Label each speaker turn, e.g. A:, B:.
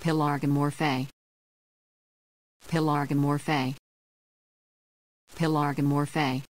A: Pelargomorphae. Pelargomorphae. Pelargomorphae.